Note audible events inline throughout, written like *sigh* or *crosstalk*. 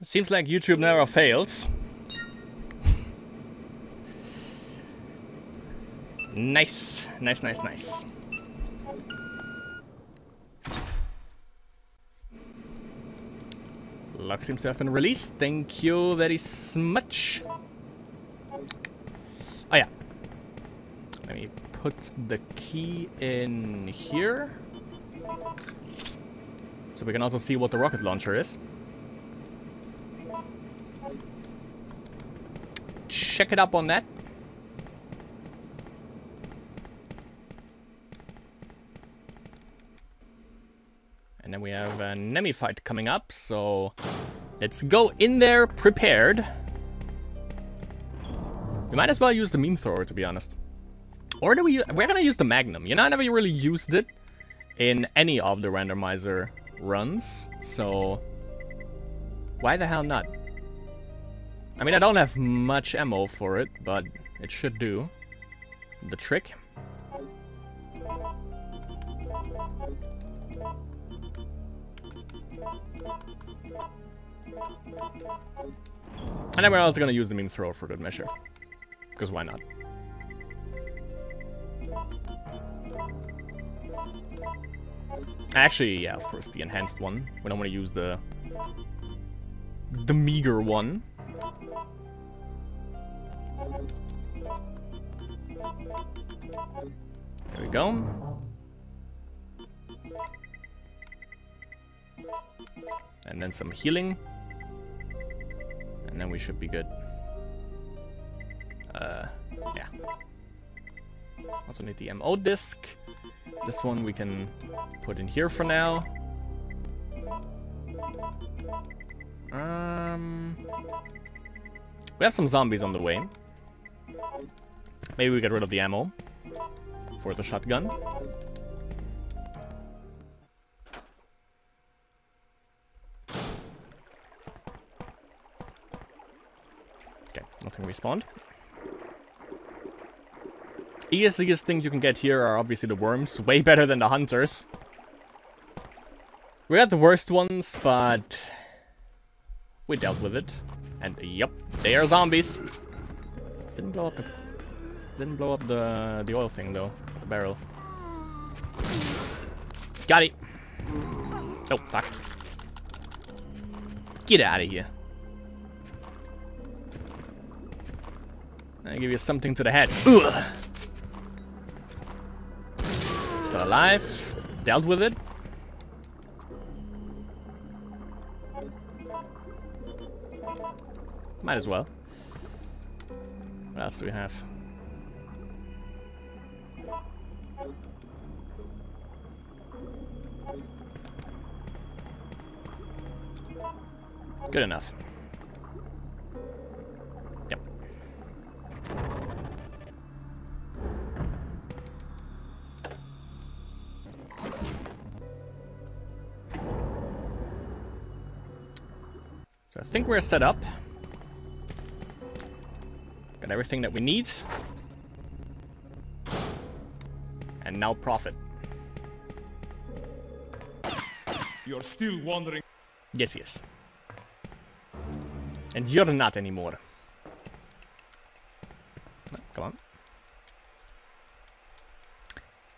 Seems like YouTube never fails. nice, nice, nice, nice. Lock seems to have been released. Thank you very much. Oh yeah. Let me put the key in here. So we can also see what the rocket launcher is. Check it up on that. And then we have a Nemi fight coming up, so let's go in there prepared. We might as well use the meme thrower, to be honest. Or do we? We're gonna use the Magnum. You know, I never really used it in any of the randomizer runs, so why the hell not? I mean, I don't have much ammo for it, but it should do the trick. And then we're also gonna use the meme thrower for good measure. Because why not? Actually, yeah, of course, the enhanced one. We don't want to use the... The meager one. There we go. And then some healing. And then we should be good. Uh, yeah. Also need the MO disc. This one we can put in here for now. Um, we have some zombies on the way. Maybe we get rid of the ammo for the shotgun. Okay, nothing respawned. Easiest thing you can get here are obviously the worms. Way better than the hunters. We got the worst ones, but we dealt with it. And yep, they are zombies. Didn't blow up the didn't blow up the the oil thing though, the barrel. Got it. Oh fuck. Get out of here. I give you something to the head. Ugh. Still alive. Dealt with it. Might as well. What else do we have? Good enough. Yep. So I think we're set up. Got everything that we need. And now profit. You're still wondering. Yes, yes. And you're not anymore. No, come on.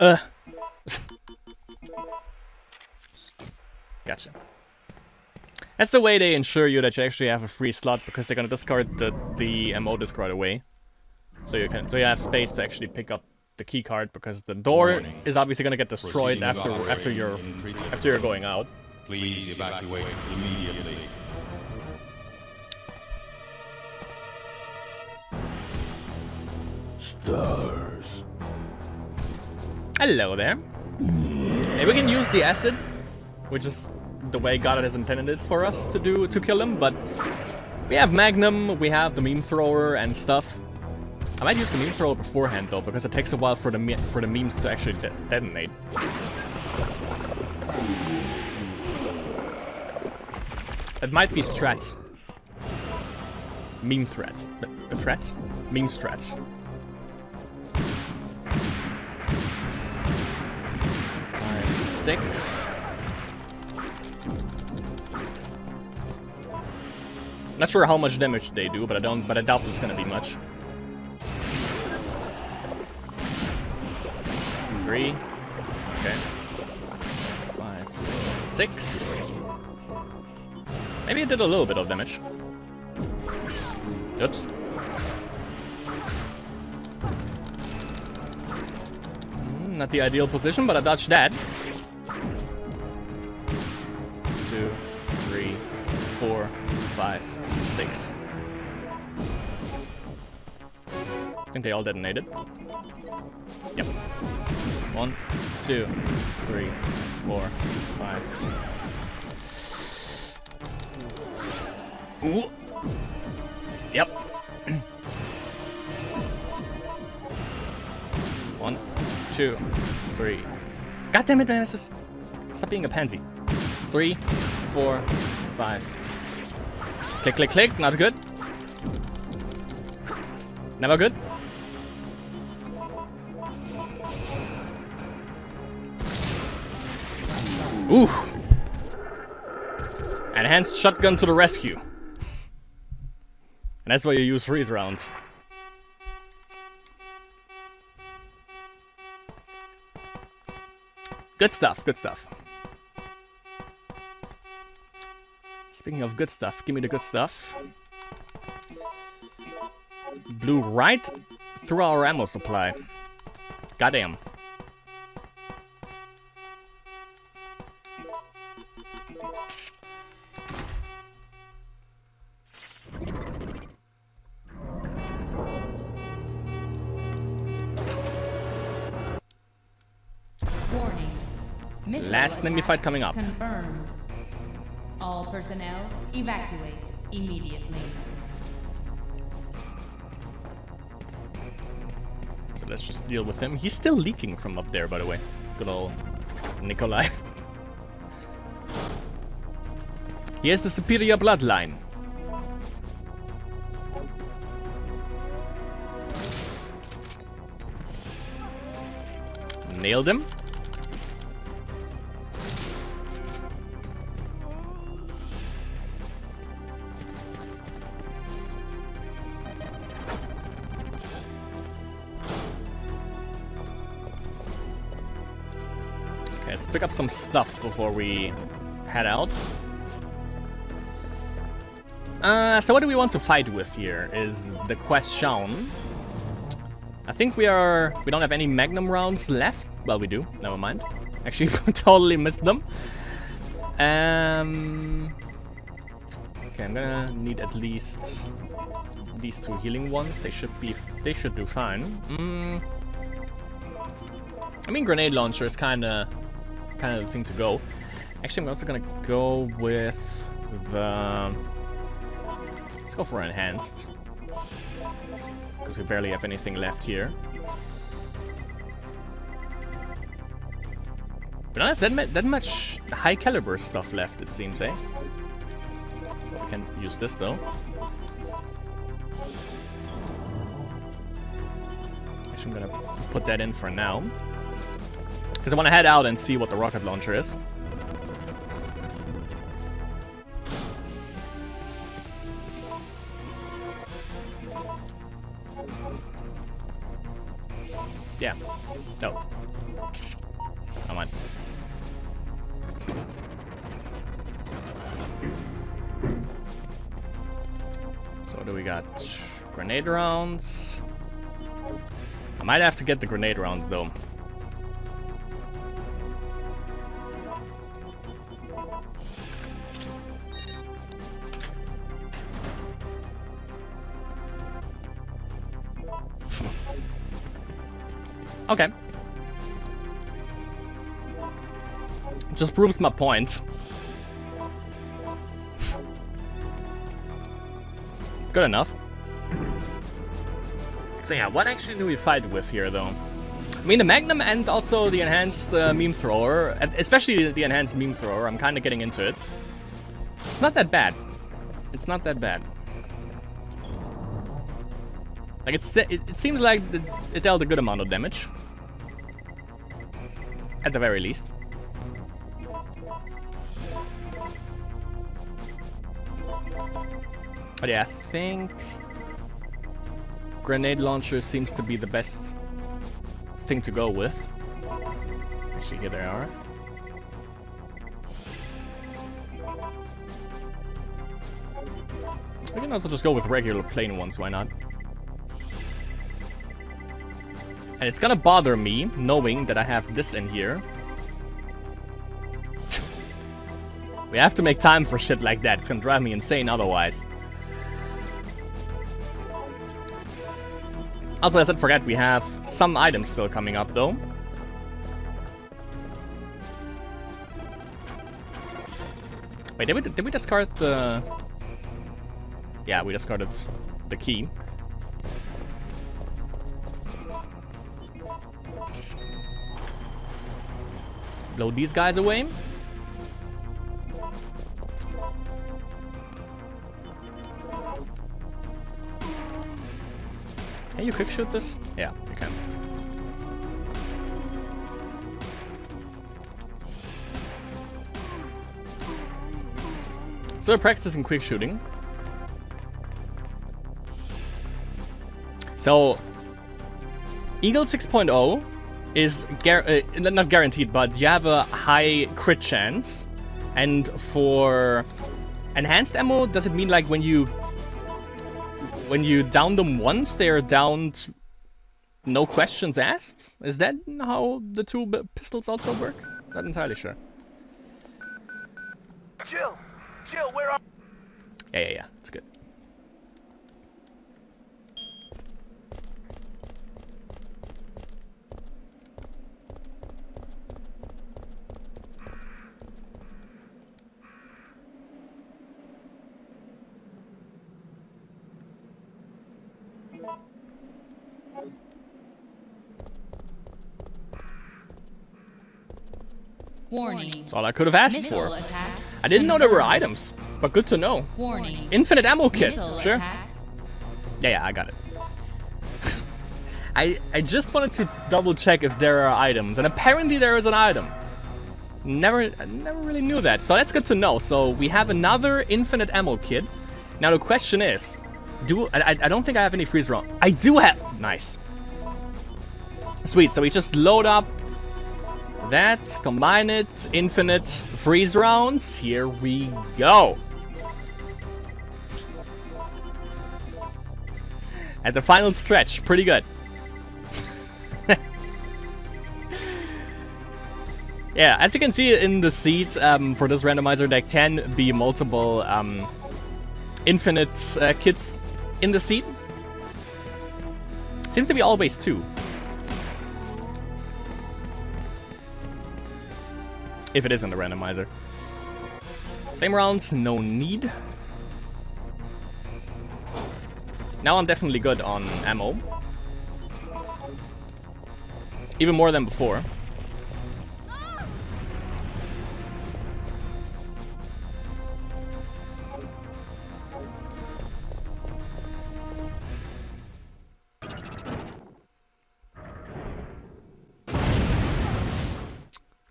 Uh. *laughs* gotcha. That's the way they ensure you that you actually have a free slot because they're gonna discard the the MO disc right away. So you can so you have space to actually pick up the key card because the door Warning. is obviously gonna get destroyed after after you're after you're going out. Please evacuate immediately. Stars. Hello there. Maybe we can use the acid, which is the way God has intended it for us to do to kill him, but we have Magnum, we have the meme thrower and stuff. I might use the meme thrower beforehand though, because it takes a while for the for the memes to actually de detonate. It might be strats. Meme threats. Uh, threats? Meme strats. Five, six. Not sure how much damage they do, but I don't. But I doubt it's gonna be much. Three. Okay. Five. Six. Maybe it did a little bit of damage. Oops. Mm, not the ideal position, but I dodged that. Think they all detonated. Yep. One, two, three, four, five. Ooh. Yep. *clears throat* One, two, three. God damn it, Nemesis. Stop being a pansy. Three, four, five. Click, click, click. Not good. Never good. Ooh. Enhanced shotgun to the rescue. And that's why you use freeze rounds. Good stuff, good stuff. Speaking of good stuff, give me the good stuff. Blew right through our ammo supply. Goddamn. Last enemy fight coming up. Confirmed. All personnel evacuate immediately. So let's just deal with him. He's still leaking from up there, by the way. Good old Nikolai. *laughs* he has the superior bloodline. Nailed him. Pick up some stuff before we head out. Uh, so what do we want to fight with here is the question. I think we are... We don't have any Magnum rounds left. Well, we do. Never mind. Actually, *laughs* totally missed them. Um... Okay, I'm gonna need at least these two healing ones. They should be... They should do fine. Mm. I mean, grenade launcher is kind of kind of thing to go. Actually, I'm also gonna go with the. Let's go for enhanced because we barely have anything left here. We don't have that, that much high caliber stuff left, it seems, eh? We can use this though. Actually, I'm gonna put that in for now. Because I want to head out and see what the rocket launcher is. Yeah. No. Come on. So what do we got? Grenade rounds. I might have to get the grenade rounds though. Okay. Just proves my point. Good enough. So yeah, what actually do we fight with here, though? I mean, the Magnum and also the enhanced uh, meme thrower, especially the enhanced meme thrower, I'm kind of getting into it. It's not that bad. It's not that bad. Like, it's, it, it seems like it, it dealt a good amount of damage. At the very least. But yeah, I think grenade launcher seems to be the best thing to go with. Actually, here they are. We can also just go with regular plain ones, why not? And it's gonna bother me knowing that I have this in here. we have to make time for shit like that. It's gonna drive me insane otherwise. Also, as I forget, we have some items still coming up though. Wait, did we, did we discard the... Yeah, we discarded the key. Blow these guys away. Can you quick shoot this? Yeah, you can. So they're practicing quick shooting. So, Eagle 6.0 is uh, not guaranteed, but you have a high crit chance. And for enhanced ammo, does it mean like when you when you down them once, they're downed no questions asked? Is that how the two pistols also work? Not entirely sure. Jill! Jill, where are... Yeah, yeah, yeah. It's good. Warning. That's all I could have asked Missile for. attack. I didn't know there were items, but good to know. Warning. Infinite ammo kit, Missile sure. attack. Yeah, yeah, I got it. *laughs* I I just wanted to double check if there are items, and apparently there is an item. Never, I never really knew that, so that's good to know. So we have another infinite ammo kit. Now the question is, do I? I- I don't think I have any freeze round. I do have. Nice. Sweet. So we just load up that, combine it, infinite freeze rounds. Here we go. At the final stretch, pretty good. *laughs* yeah, as you can see in the seed um, for this randomizer, there can be multiple um, infinite uh, kits in the seed. Seems to be always two. If it isn't the randomizer. Flame rounds, no need. Now I'm definitely good on ammo. Even more than before.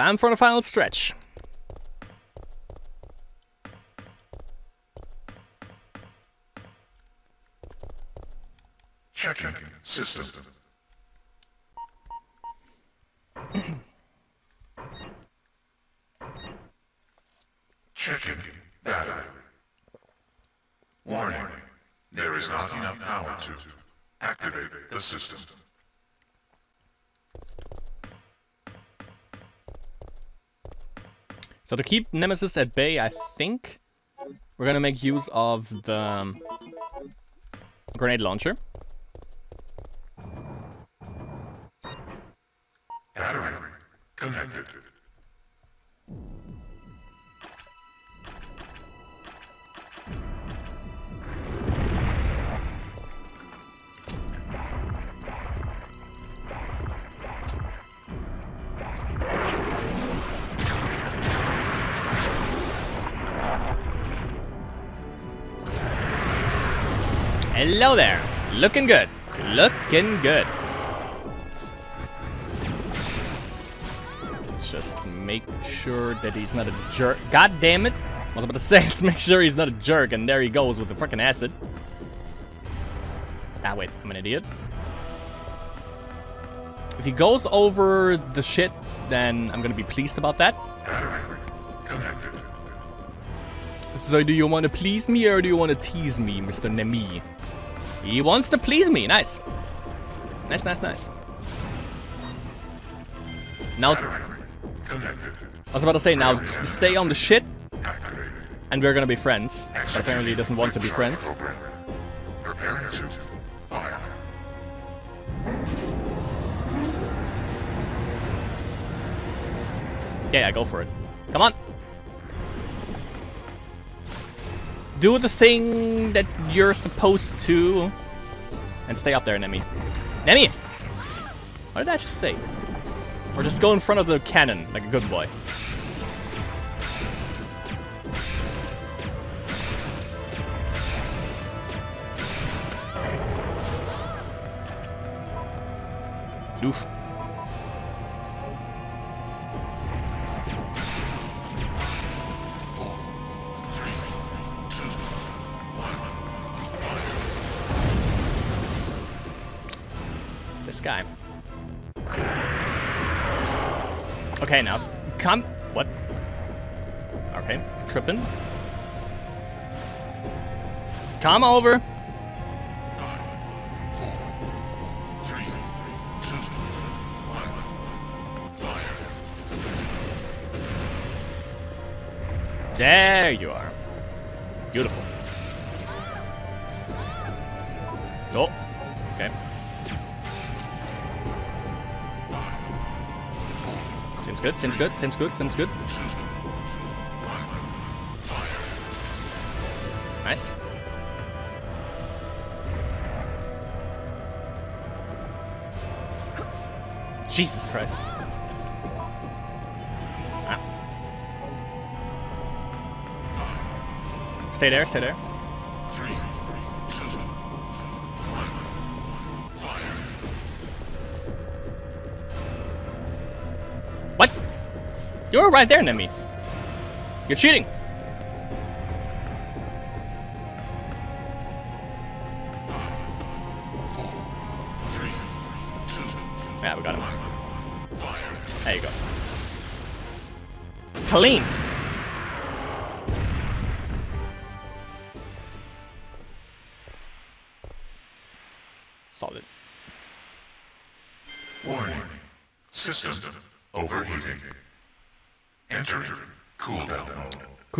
Time for the final stretch. Checking system. Checking battery. Warning. There is not enough power to activate the system. So to keep Nemesis at bay, I think we're gonna make use of the um, grenade launcher. Battery connected. Hello there. Looking good. Looking good. Just make sure that he's not a jerk. God damn it. I was about to *laughs* say, let's make sure he's not a jerk, and there he goes with the freaking acid. Ah, wait, I'm an idiot. If he goes over the shit, then I'm gonna be pleased about that. So do you want to please me or do you want to tease me, Mr. Nemi? He wants to please me. Nice. Nice, nice, nice. Now. I was about to say, now stay on the shit and we're gonna be friends. But apparently he doesn't want to be friends. Yeah, yeah, go for it. Come on. Do the thing that you're supposed to. And stay up there, Nemi. Nemi! What did I just say? Or just go in front of the cannon, like a good boy. Oof. Okay, now, come. What? Okay, tripping. Come over. There you are. Beautiful. Oh, Seems good, seems good, seems good, seems good. Nice. Jesus Christ. Ah. Stay there, stay there. You were right there, Nemi. You're cheating. Yeah, we got him. There you go. Clean.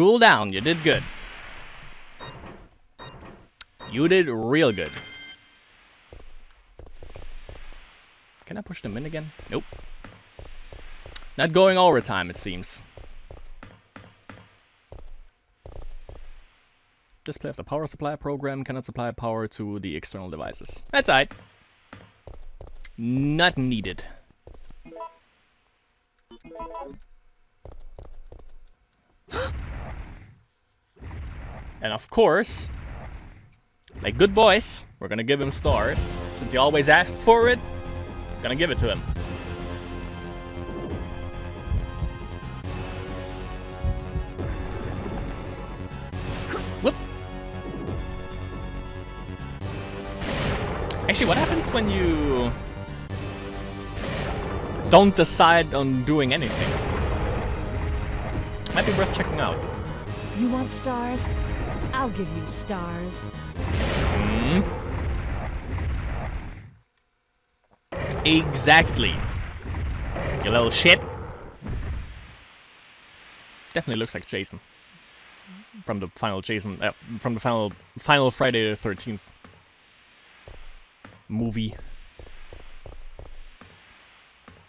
Cool down. You did good. You did real good. Can I push them in again? Nope. Not going overtime, it seems. Display of the power supply program cannot supply power to the external devices. That's alright. Not needed. *gasps* And of course, like good boys, we're gonna give him stars. Since he always asked for it, gonna give it to him. Whoop. Actually, what happens when you don't decide on doing anything? Might be worth checking out. You want stars? I'll give you stars. Exactly. You little shit. Definitely looks like Jason. From the final Jason, uh, from the final final Friday the Thirteenth movie.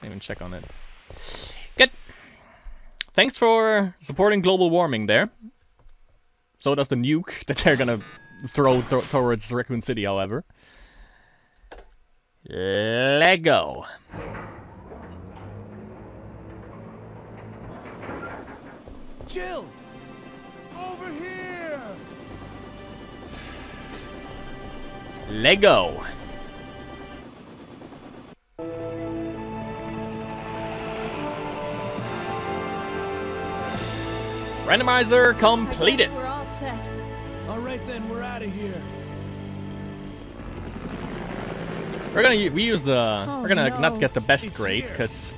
Didn't even check on it. Thanks for supporting global warming there. So does the nuke *laughs* that they're gonna throw th towards Raccoon City, however. Lego. Jill! Over here! Lego. Randomizer completed. We're all set. All right then, we're out of here. We're gonna we use the we're gonna no. not get the best It's grade because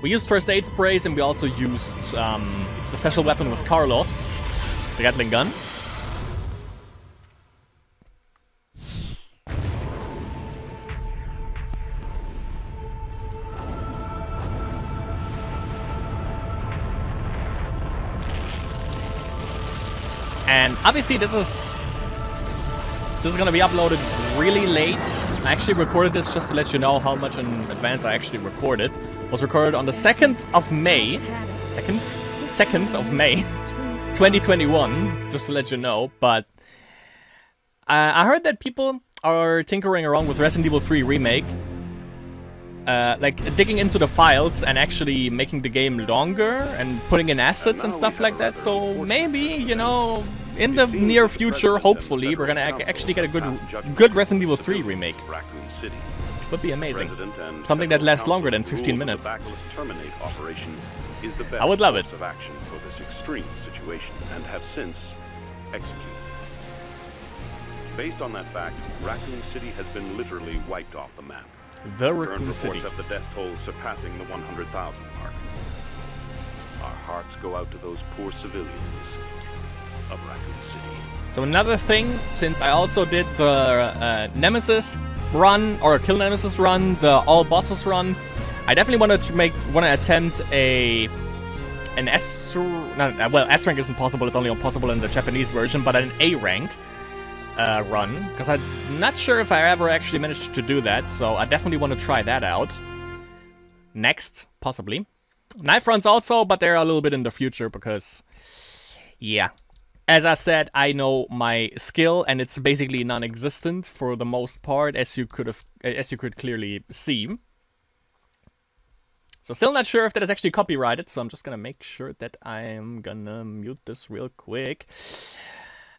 we used first aid sprays and we also used um, a special weapon with Carlos, the Gatling gun. Obviously this is this is gonna be uploaded really late. I actually recorded this just to let you know how much in advance I actually recorded. It was recorded on the 2nd of May. 2nd? 2nd of May, *laughs* 2021, just to let you know. But uh, I heard that people are tinkering around with Resident Evil 3 Remake. Uh, like digging into the files and actually making the game longer and putting in assets and stuff like that. So maybe, you know, in the near future, hopefully, we're gonna actually get a good, good Resident Evil 3 remake. Would be amazing. Something that lasts longer than 15 minutes. Bacillus Terminate operation is the best I would love it. course of action for this extreme situation and have since executed. Based on that fact, Raccoon City has been literally wiped off the map. The Raccoon reports City. have the death toll surpassing the 100,000 mark. Our hearts go out to those poor civilians of Raccoon City. So another thing, since I also did the uh, Nemesis run or Kill Nemesis run, the All Bosses run, I definitely wanted to make want to attempt a an S no, no, well S rank isn't possible. It's only possible in the Japanese version, but an A rank uh, run because I'm not sure if I ever actually managed to do that. So I definitely want to try that out next, possibly. Knife runs also, but they're a little bit in the future because yeah, as I said, I know my skill, and it's basically non-existent for the most part, as you could have, as you could clearly see. So still not sure if that is actually copyrighted, so I'm just gonna make sure that I'm gonna mute this real quick.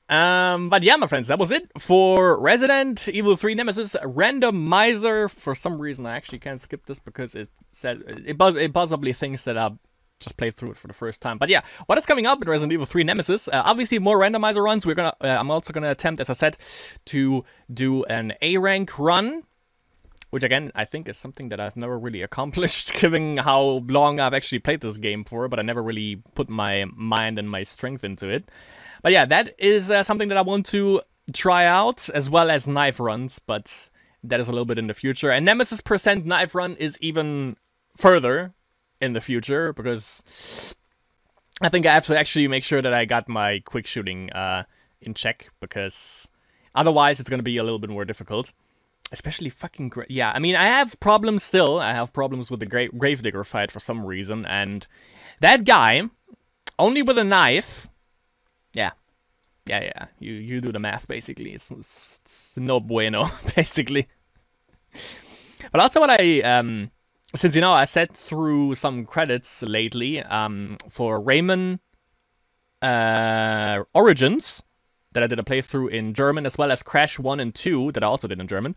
Um, but yeah, my friends, that was it for Resident Evil 3 Nemesis Randomizer. For some reason, I actually can't skip this because it said it, it possibly thinks that I just played through it for the first time. But yeah, what is coming up in Resident Evil 3 Nemesis? Uh, obviously, more randomizer runs. We're gonna. Uh, I'm also gonna attempt, as I said, to do an A rank run. Which again, I think is something that I've never really *laughs* accomplished, given how long I've actually played this game for, but I never really put my mind and my strength into it. But yeah, that is uh, something that I want to try out, as well as knife runs, but that is a little bit in the future. And Nemesis percent knife run is even further in the future, because I think I have to actually make sure that I got my quick shooting uh, in check, because otherwise it's going to be a little bit more difficult. Especially fucking gra- yeah. I mean, I have problems still. I have problems with the gra- gravedigger fight for some reason, and that guy, only with a knife. Yeah, yeah, yeah. You you do the math basically. It's, it's, it's no bueno *laughs* basically. But also what I um since you know I sat through some credits lately um for Rayman uh Origins that I did a playthrough in German as well as Crash 1 and 2 that I also did in German.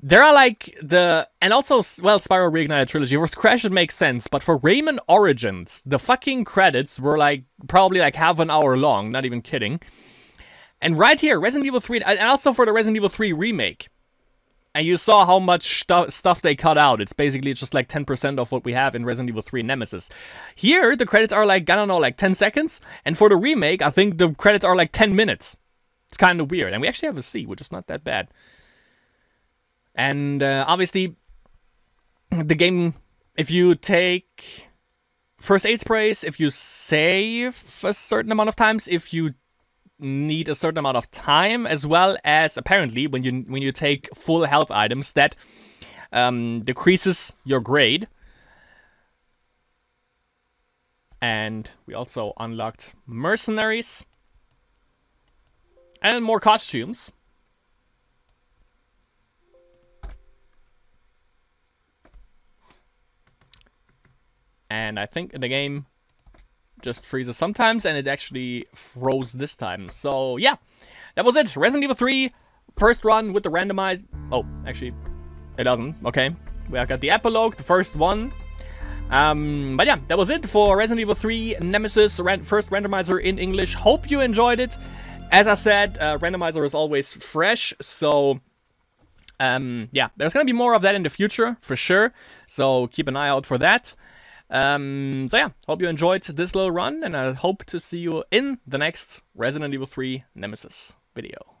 There are like the and also well Spyro Reignited trilogy. For Crash it makes sense, but for Rayman Origins, the fucking credits were like probably like half an hour long, not even kidding. And right here, Resident Evil 3, and also for the Resident Evil 3 remake. And you saw how much stu- stuff they cut out. It's basically just like 10% of what we have in Resident Evil 3 Nemesis. Here, the credits are like, I don't know, like 10 seconds. And for the remake, I think the credits are like 10 minutes. It's kind of weird. And we actually have a C, which is not that bad. And uh, obviously, the game, if you take first aid sprays, if you save a certain amount of times, if you need a certain amount of time, as well as apparently when you when you take full health items, that um, decreases your grade. And we also unlocked mercenaries and more costumes. And I think in the game just freezes sometimes, and it actually froze this time. So yeah, that was it. Resident Evil 3, first run with the randomized. Oh, actually, it doesn't. Okay, we got the epilogue, the first one. Um, but yeah, that was it for Resident Evil 3 Nemesis ran first randomizer in English. Hope you enjoyed it. As I said, uh, randomizer is always fresh, so um, yeah, there's gonna be more of that in the future for sure. So keep an eye out for that. Um, so yeah, hope you enjoyed this little run, and I hope to see you in the next Resident Evil 3 Nemesis video.